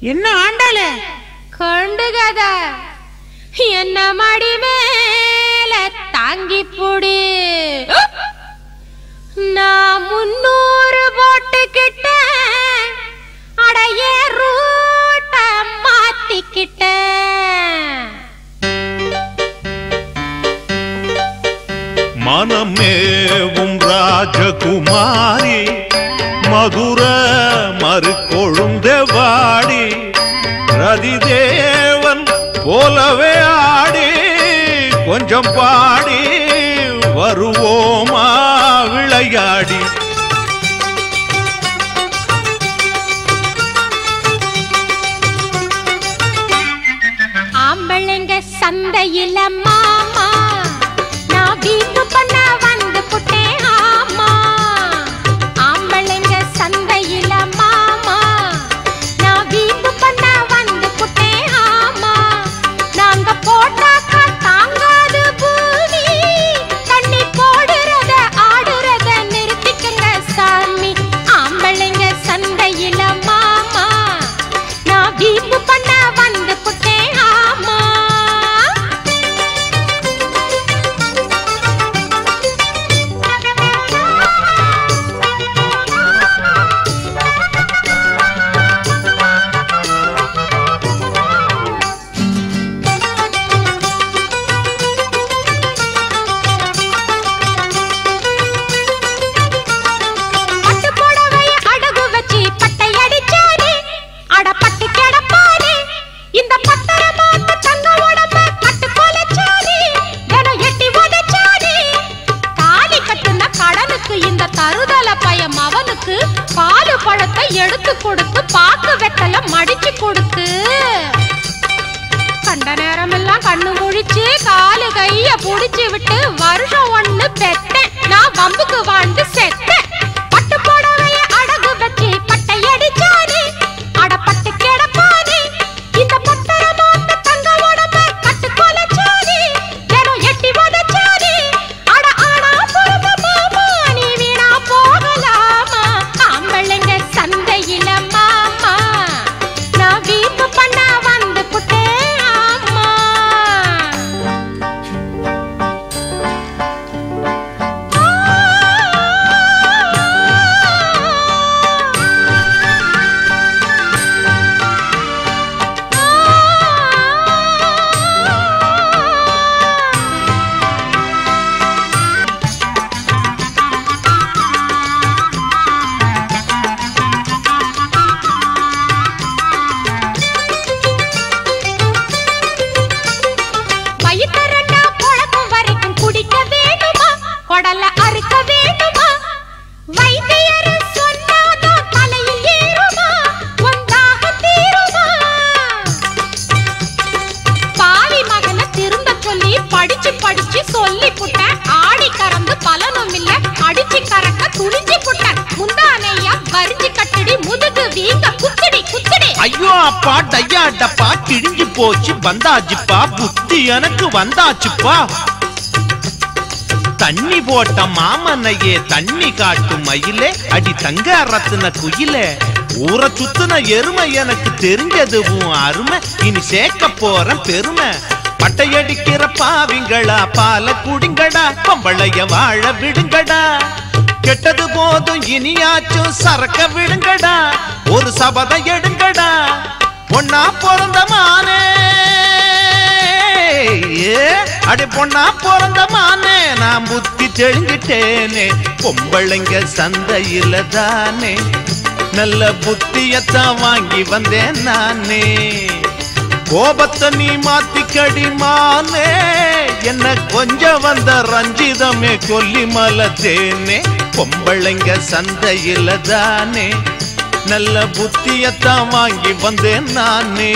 என்ன ஆண்டாளே? கண்டுகத என்ன மடி மேல தாங்கி புடி. நான் முன்னூறு போட்டுக்கிட்டேன் அடைய ரூட்ட மாத்திக்கிட்டேன். மனமேவும் ராஜகுமாரி. மதுர மறு கொழுந்த வாடி ரதிதேவன் போலவே ஆடி கொஞ்சம் பாடி வருவோமா விளையாடி. ஆம்பளைங்க சந்தையில மாமா நான் வீட்டு பண்ண வந்து புட்டேன் ஆமா. பழத்தை எடுத்து கொடுத்து பாக்கு வெத்தல மடிச்சு கொடுத்து. கண்ட நேரமெல்லாம் கண்ணு முழிச்சு காலு கைய புடிச்சு விட்டு படிச்சு படிச்சு சொல்லி புட்டேன் ஆடி கறந்து பலனும் இல்ல அடிச்சு கறக்க துணிஞ்சு புட்டேன் முந்தானையா வரிஞ்சு கட்டடி முதுகு வீங்க குத்துடி குத்துடி. ஐயோ அப்பா டையா டப்பா கிழிஞ்சு போச்சு வந்தாச்சுப்பா புத்தி எனக்கு வந்தாச்சுப்பா. தண்ணி போட்ட மாமனையே தண்ணி காட்டும் மயிலே. அடி தங்க ரத்தின குயிலே. ஊரை சுத்தின எருமை எனக்கு தெரிஞ்சதுவும் அருமை. இனி சேர்க்க போறேன் பெருமை. பட்டையடிக்கிற பாவிங்களா பால குடிங்கடா. பம்பளைய வாழ விடுங்கடா. கெட்டது போதும் இனியாச்சும் சரக்க விடுங்கடா. ஒரு சபதம் எடுங்கடா. பொண்ணா பிறந்த மானே அடி பொண்ணா பிறந்தமானே நான் புத்தி தெளிஞ்சிட்டேனே. பொம்பளைங்க சந்தையில தானே. நல்ல புத்தியத்தான் வாங்கி வந்தேன் நானே. கோபத்தை நீ மாத்திக்கடி மானே என்ன கொஞ்சம் வந்த ரஞ்சிதமே கொல்லி மலத்தேனே. பொம்பளைங்க சந்தையில தானே. நல்ல புத்தியத்தான் வாங்கி வந்தேன் நானே.